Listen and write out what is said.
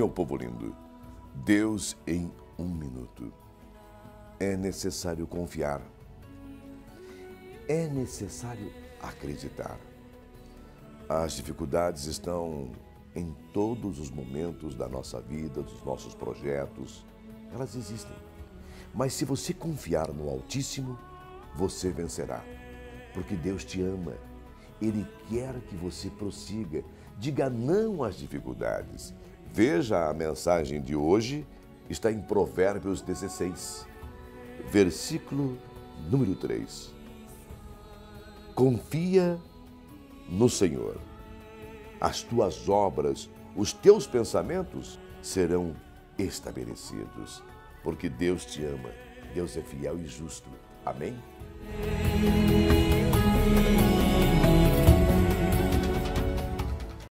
meu povo lindo, Deus em um minuto. É necessário confiar. É necessário acreditar. As dificuldades estão em todos os momentos da nossa vida, dos nossos projetos. Elas existem. Mas se você confiar no Altíssimo, você vencerá. Porque Deus te ama. Ele quer que você prossiga. Diga não às dificuldades. Veja a mensagem de hoje, está em Provérbios 16, versículo número 3. Confia no Senhor. As tuas obras, os teus pensamentos serão estabelecidos, porque Deus te ama, Deus é fiel e justo. Amém?